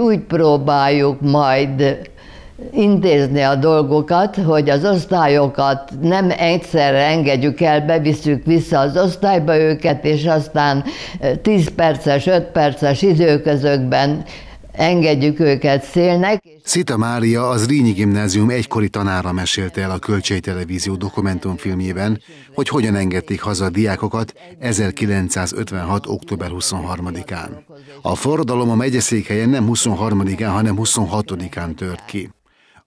Úgy próbáljuk majd intézni a dolgokat, hogy az osztályokat nem egyszerre engedjük el, bevisszük vissza az osztályba őket, és aztán 10 perces, 5 perces időközökben engedjük őket szélnek. Szita Mária az Rínyi Gimnázium egykori tanára mesélte el a Kölcsei Televízió dokumentumfilmjében, hogy hogyan engedték haza a diákokat 1956. október 23-án. A forradalom a megyeszékhelyen nem 23-án, hanem 26-án tört ki.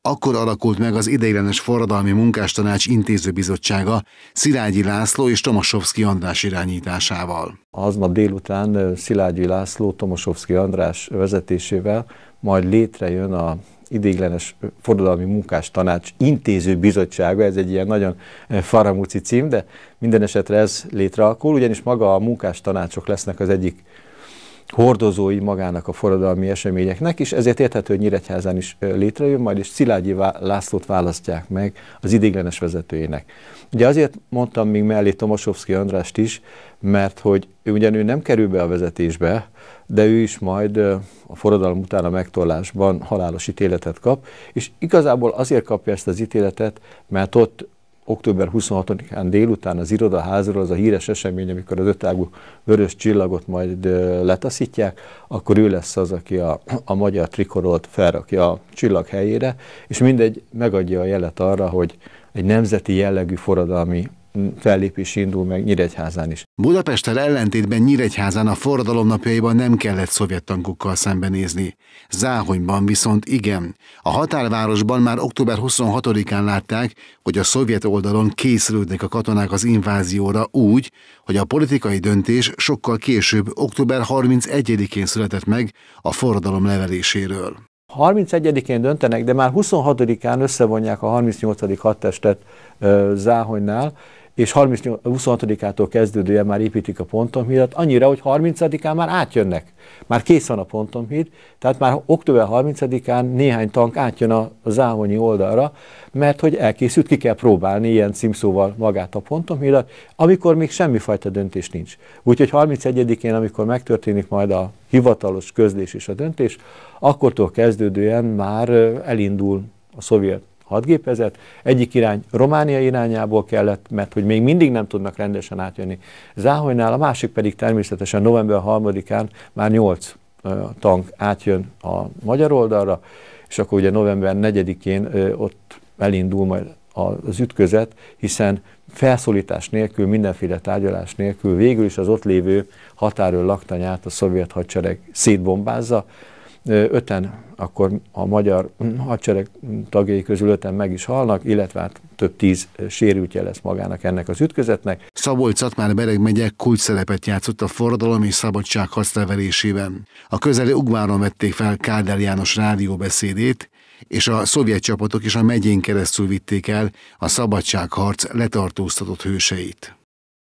Akkor alakult meg az ideiglenes forradalmi munkástanács intézőbizottsága Szilágyi László és Tomosovszki András irányításával. Aznap délután Szilágyi László Tomosovszki András vezetésével majd létrejön a ideiglenes forradalmi munkástanács intéző bizottsága, ez egy ilyen nagyon faramúci cím, de minden esetre ez létrealakul, ugyanis maga a munkástanácsok lesznek az egyik hordozói magának a forradalmi eseményeknek, és ezért érthető, hogy Nyíregyházán is létrejön, majd és Szilágyi Lászlót választják meg az idéglenes vezetőjének. Ugye azért mondtam még mellé Tomosovszki Andrást is, mert hogy ő ugyan ő nem kerül be a vezetésbe, de ő is majd a forradalom után a megtorlásban halálos ítéletet kap, és igazából azért kapja ezt az ítéletet, mert ott október 26-án délután az irodaházról az a híres esemény, amikor az ötágú vörös csillagot majd letaszítják, akkor ő lesz az, aki a, a magyar trikorolt felrakja a csillag helyére, és mindegy megadja a jelet arra, hogy egy nemzeti jellegű forradalmi fellépés indul meg Nyíregyházán is. Budapesttel ellentétben Nyíregyházán a forradalom napjaiban nem kellett szovjet tankokkal szembenézni. Záhonyban viszont igen. A határvárosban már október 26-án látták, hogy a szovjet oldalon készülődnek a katonák az invázióra úgy, hogy a politikai döntés sokkal később, október 31-én született meg a forradalom leveléséről. 31-én döntenek, de már 26-án összevonják a 38. hadtestet Záhonynál, és 26-ától kezdődően már építik a pontomhídat, annyira, hogy 30-án már átjönnek. Már kész van a pontomhíd, tehát már október 30-án néhány tank átjön a záhonyi oldalra, mert hogy elkészült, ki kell próbálni ilyen címszóval magát a pontomhídat, amikor még semmifajta döntés nincs. Úgyhogy 31-én, amikor megtörténik majd a hivatalos közlés és a döntés, akkortól kezdődően már elindul a szovjet hadgépezet. Egyik irány Románia irányából kellett, mert hogy még mindig nem tudnak rendesen átjönni Záhonynál, a másik pedig természetesen november 3-án már 8 tank átjön a magyar oldalra, és akkor ugye november 4-én ott elindul majd az ütközet, hiszen felszólítás nélkül, mindenféle tárgyalás nélkül végül is az ott lévő határőr laktanyát a szovjet hadsereg szétbombázza, öten akkor a magyar hadsereg tagjai közül öten meg is halnak, illetve hát több tíz sérültje lesz magának ennek az ütközetnek. Szabolcs-Szatmár Bereg megye kulcs szerepet játszott a forradalom és szabadság harclevelésében. A közeli Ugváron vették fel Kádár János rádióbeszédét, és a szovjet csapatok is a megyén keresztül vitték el a szabadságharc letartóztatott hőseit.